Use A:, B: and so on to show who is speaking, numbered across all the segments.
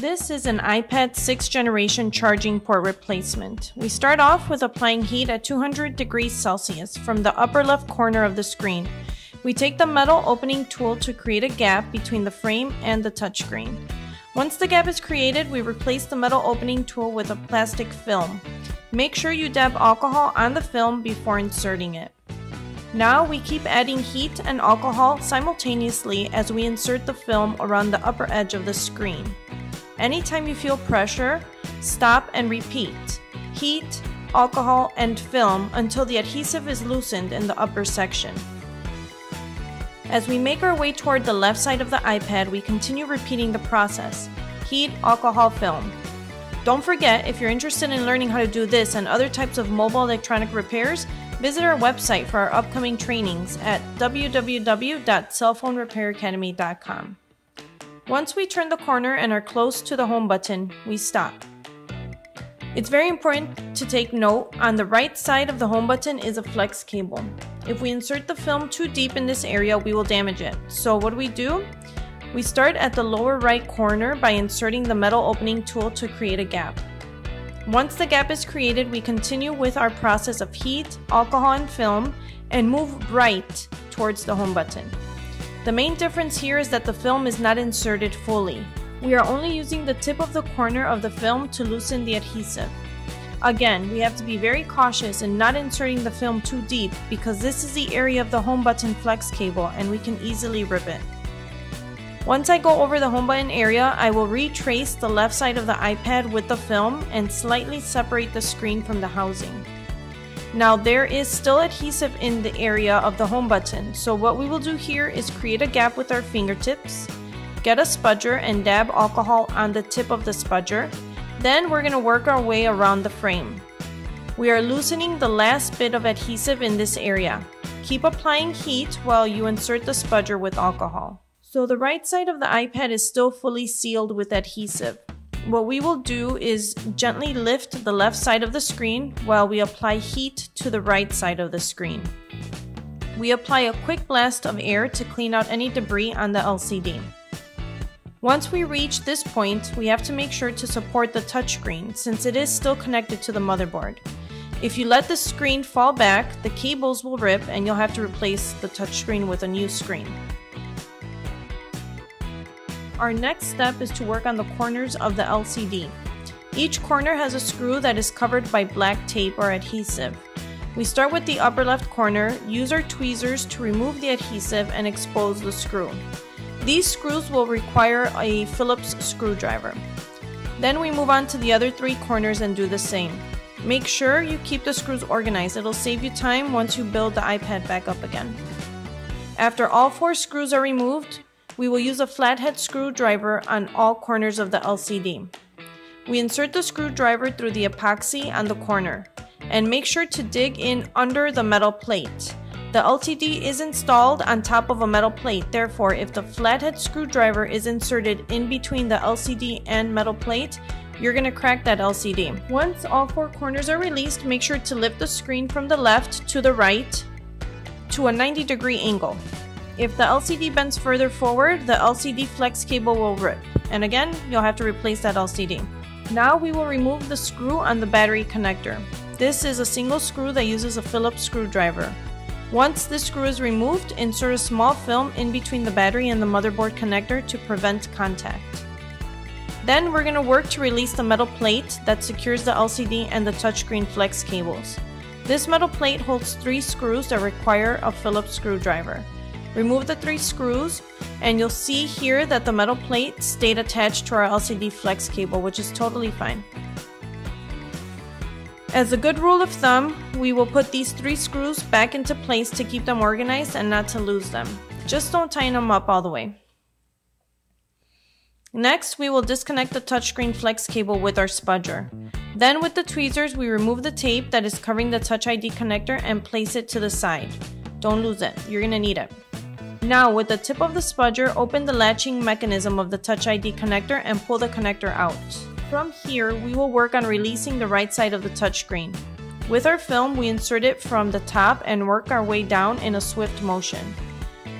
A: This is an iPad 6th generation charging port replacement. We start off with applying heat at 200 degrees Celsius from the upper left corner of the screen. We take the metal opening tool to create a gap between the frame and the touchscreen. Once the gap is created, we replace the metal opening tool with a plastic film. Make sure you dab alcohol on the film before inserting it. Now we keep adding heat and alcohol simultaneously as we insert the film around the upper edge of the screen. Anytime you feel pressure, stop and repeat. Heat, alcohol, and film until the adhesive is loosened in the upper section. As we make our way toward the left side of the iPad, we continue repeating the process. Heat, alcohol, film. Don't forget, if you're interested in learning how to do this and other types of mobile electronic repairs, visit our website for our upcoming trainings at www.cellphonerepairacademy.com. Once we turn the corner and are close to the home button, we stop. It's very important to take note, on the right side of the home button is a flex cable. If we insert the film too deep in this area, we will damage it. So what do we do? We start at the lower right corner by inserting the metal opening tool to create a gap. Once the gap is created, we continue with our process of heat, alcohol, and film, and move right towards the home button. The main difference here is that the film is not inserted fully. We are only using the tip of the corner of the film to loosen the adhesive. Again, we have to be very cautious in not inserting the film too deep because this is the area of the home button flex cable and we can easily rip it. Once I go over the home button area, I will retrace the left side of the iPad with the film and slightly separate the screen from the housing. Now there is still adhesive in the area of the home button, so what we will do here is create a gap with our fingertips, get a spudger and dab alcohol on the tip of the spudger, then we're going to work our way around the frame. We are loosening the last bit of adhesive in this area. Keep applying heat while you insert the spudger with alcohol. So the right side of the iPad is still fully sealed with adhesive. What we will do is gently lift the left side of the screen while we apply heat to the right side of the screen. We apply a quick blast of air to clean out any debris on the LCD. Once we reach this point, we have to make sure to support the touchscreen since it is still connected to the motherboard. If you let the screen fall back, the cables will rip and you'll have to replace the touchscreen with a new screen. Our next step is to work on the corners of the LCD. Each corner has a screw that is covered by black tape or adhesive. We start with the upper left corner, use our tweezers to remove the adhesive and expose the screw. These screws will require a Phillips screwdriver. Then we move on to the other three corners and do the same. Make sure you keep the screws organized, it'll save you time once you build the iPad back up again. After all four screws are removed, we will use a flathead screwdriver on all corners of the LCD. We insert the screwdriver through the epoxy on the corner and make sure to dig in under the metal plate. The LCD is installed on top of a metal plate, therefore if the flathead screwdriver is inserted in between the LCD and metal plate, you're going to crack that LCD. Once all four corners are released, make sure to lift the screen from the left to the right to a 90 degree angle. If the LCD bends further forward, the LCD flex cable will rip. And again, you'll have to replace that LCD. Now we will remove the screw on the battery connector. This is a single screw that uses a Phillips screwdriver. Once this screw is removed, insert a small film in between the battery and the motherboard connector to prevent contact. Then we're going to work to release the metal plate that secures the LCD and the touchscreen flex cables. This metal plate holds three screws that require a Phillips screwdriver. Remove the three screws and you'll see here that the metal plate stayed attached to our LCD flex cable, which is totally fine. As a good rule of thumb, we will put these three screws back into place to keep them organized and not to lose them. Just don't tighten them up all the way. Next, we will disconnect the touchscreen flex cable with our spudger. Then with the tweezers, we remove the tape that is covering the Touch ID connector and place it to the side. Don't lose it, you're gonna need it. Now, with the tip of the spudger, open the latching mechanism of the Touch ID connector and pull the connector out. From here, we will work on releasing the right side of the touchscreen. With our film, we insert it from the top and work our way down in a swift motion.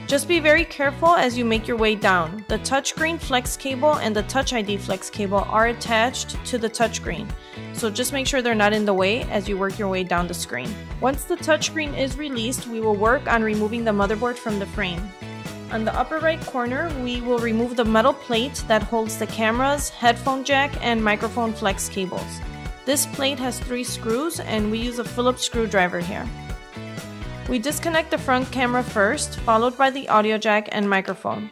A: Just be very careful as you make your way down. The touchscreen flex cable and the Touch ID flex cable are attached to the touchscreen, so just make sure they're not in the way as you work your way down the screen. Once the touchscreen is released, we will work on removing the motherboard from the frame. On the upper right corner, we will remove the metal plate that holds the cameras, headphone jack, and microphone flex cables. This plate has three screws and we use a Phillips screwdriver here. We disconnect the front camera first, followed by the audio jack and microphone.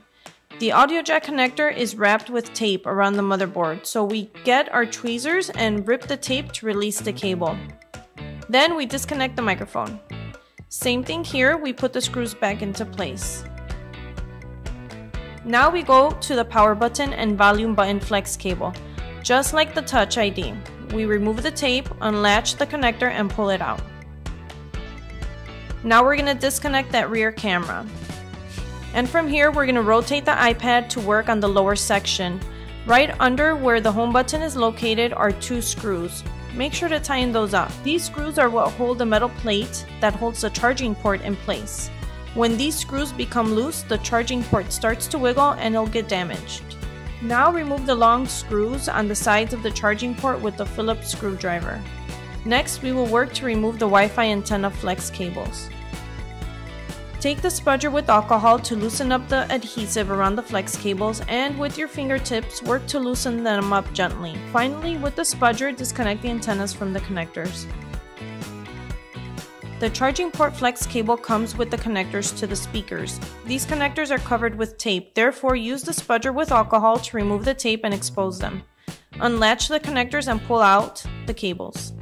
A: The audio jack connector is wrapped with tape around the motherboard, so we get our tweezers and rip the tape to release the cable. Then we disconnect the microphone. Same thing here, we put the screws back into place. Now we go to the power button and volume button flex cable. Just like the Touch ID, we remove the tape, unlatch the connector and pull it out. Now we're going to disconnect that rear camera. And from here, we're going to rotate the iPad to work on the lower section. Right under where the home button is located are two screws. Make sure to tighten those up. These screws are what hold the metal plate that holds the charging port in place. When these screws become loose, the charging port starts to wiggle and it'll get damaged. Now remove the long screws on the sides of the charging port with the Phillips screwdriver. Next, we will work to remove the Wi-Fi antenna flex cables. Take the spudger with alcohol to loosen up the adhesive around the flex cables and with your fingertips work to loosen them up gently. Finally, with the spudger, disconnect the antennas from the connectors. The charging port flex cable comes with the connectors to the speakers. These connectors are covered with tape, therefore use the spudger with alcohol to remove the tape and expose them. Unlatch the connectors and pull out the cables.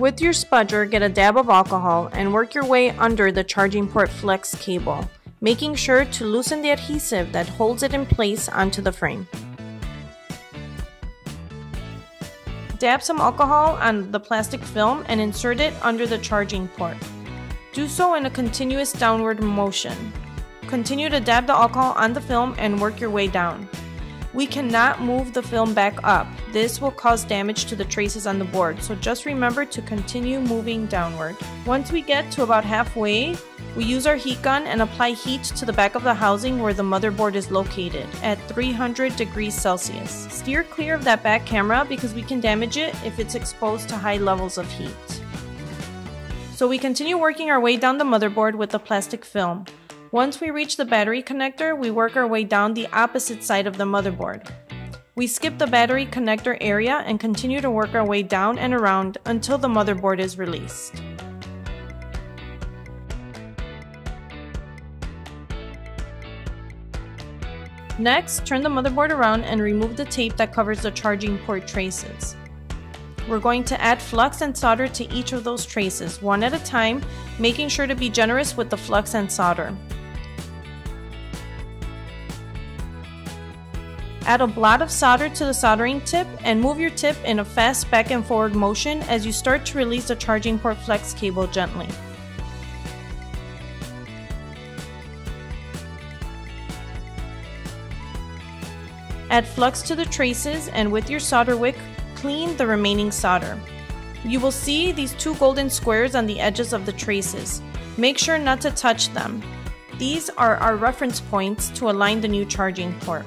A: With your spudger, get a dab of alcohol and work your way under the charging port flex cable, making sure to loosen the adhesive that holds it in place onto the frame. Dab some alcohol on the plastic film and insert it under the charging port. Do so in a continuous downward motion. Continue to dab the alcohol on the film and work your way down. We cannot move the film back up. This will cause damage to the traces on the board, so just remember to continue moving downward. Once we get to about halfway, we use our heat gun and apply heat to the back of the housing where the motherboard is located at 300 degrees Celsius. Steer clear of that back camera because we can damage it if it's exposed to high levels of heat. So we continue working our way down the motherboard with the plastic film. Once we reach the battery connector, we work our way down the opposite side of the motherboard. We skip the battery connector area and continue to work our way down and around until the motherboard is released. Next, turn the motherboard around and remove the tape that covers the charging port traces. We're going to add flux and solder to each of those traces, one at a time, making sure to be generous with the flux and solder. Add a blot of solder to the soldering tip and move your tip in a fast back and forward motion as you start to release the charging port flex cable gently. Add flux to the traces and with your solder wick, clean the remaining solder. You will see these two golden squares on the edges of the traces. Make sure not to touch them. These are our reference points to align the new charging port.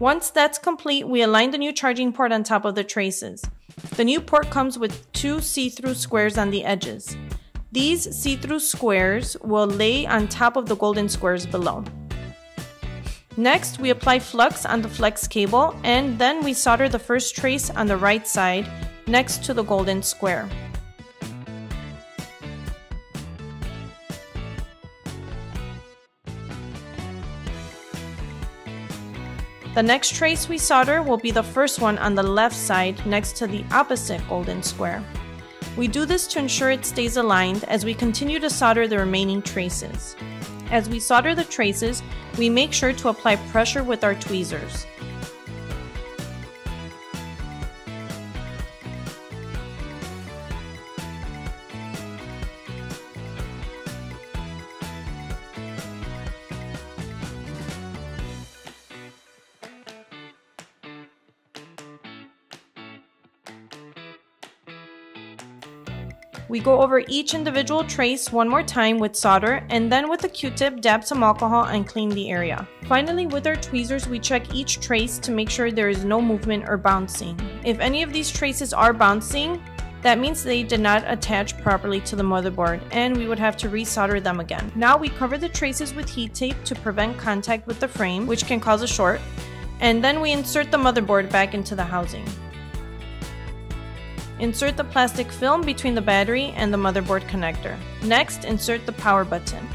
A: Once that's complete, we align the new charging port on top of the traces. The new port comes with two see-through squares on the edges. These see-through squares will lay on top of the golden squares below. Next, we apply flux on the flex cable and then we solder the first trace on the right side next to the golden square. The next trace we solder will be the first one on the left side next to the opposite golden square. We do this to ensure it stays aligned as we continue to solder the remaining traces. As we solder the traces, we make sure to apply pressure with our tweezers. We go over each individual trace one more time with solder and then with a q-tip dab some alcohol and clean the area. Finally with our tweezers we check each trace to make sure there is no movement or bouncing. If any of these traces are bouncing, that means they did not attach properly to the motherboard and we would have to resolder them again. Now we cover the traces with heat tape to prevent contact with the frame, which can cause a short, and then we insert the motherboard back into the housing. Insert the plastic film between the battery and the motherboard connector. Next, insert the power button.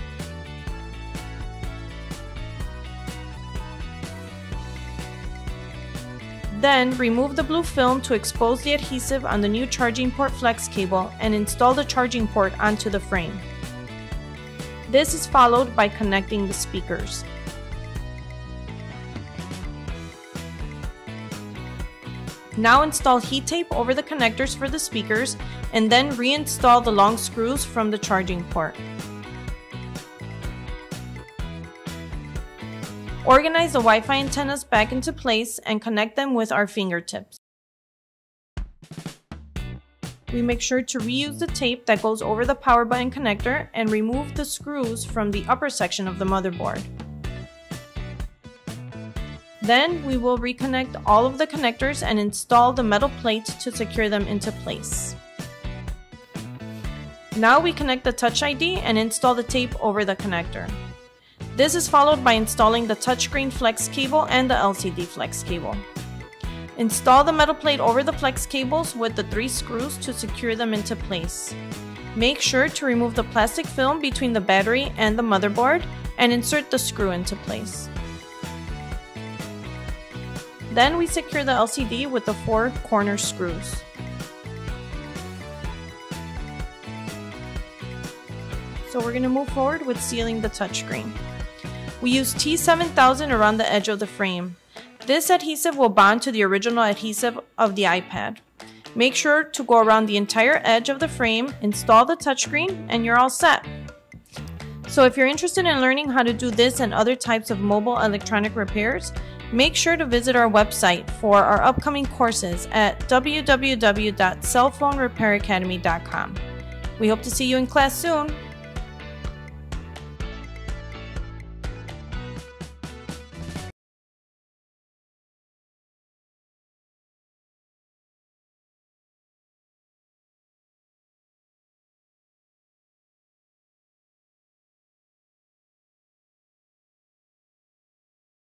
A: Then, remove the blue film to expose the adhesive on the new charging port flex cable and install the charging port onto the frame. This is followed by connecting the speakers. Now install heat tape over the connectors for the speakers and then reinstall the long screws from the charging port. Organize the Wi-Fi antennas back into place and connect them with our fingertips. We make sure to reuse the tape that goes over the power button connector and remove the screws from the upper section of the motherboard. Then we will reconnect all of the connectors and install the metal plate to secure them into place. Now we connect the Touch ID and install the tape over the connector. This is followed by installing the touchscreen flex cable and the LCD flex cable. Install the metal plate over the flex cables with the three screws to secure them into place. Make sure to remove the plastic film between the battery and the motherboard and insert the screw into place. Then we secure the LCD with the four corner screws. So we're going to move forward with sealing the touchscreen. We use T7000 around the edge of the frame. This adhesive will bond to the original adhesive of the iPad. Make sure to go around the entire edge of the frame, install the touchscreen, and you're all set. So if you're interested in learning how to do this and other types of mobile electronic repairs, Make sure to visit our website for our upcoming courses at www.cellphonerepairacademy.com. We hope to see you in class soon.